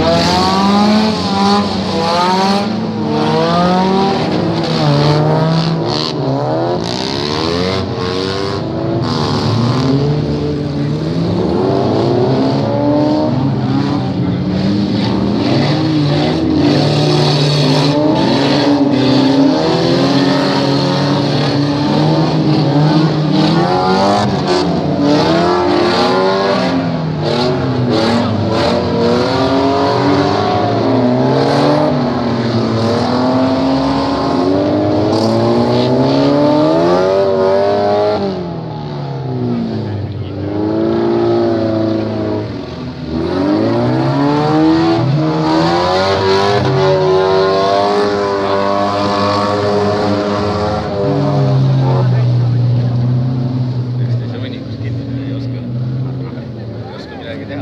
Wow.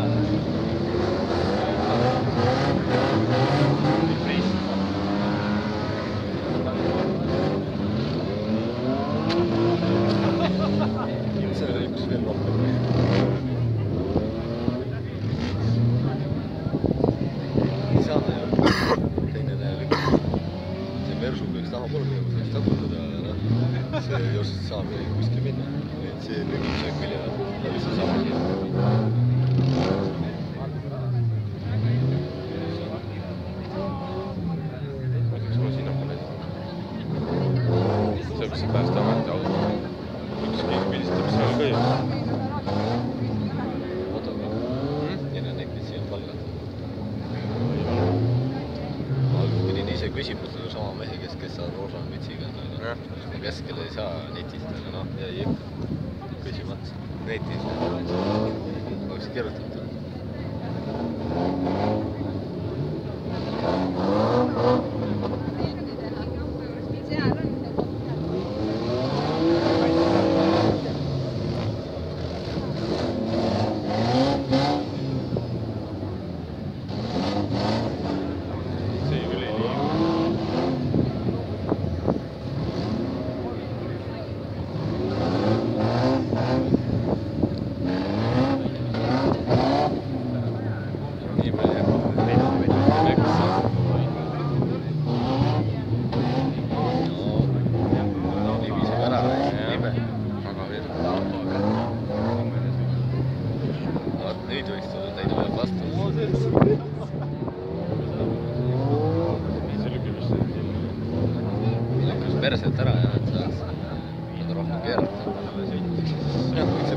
teha. see oli üks veel rohkem. mersu peaks tahapoole minema, saaks tagutada, noh, see just saab kuskile minna. et see lügi, see külje, see saab minna. ka ju. oota, neil on ikkagi siin palgad. alguses pidin ise küsima selle sama mehe käest, kes saab Rožanvitsiga, aga keskel ei saa netist, aga noh, jäi küsima. netis oleks kirjutatud.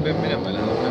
ven, ven, ven,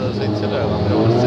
das 8 cilindradas.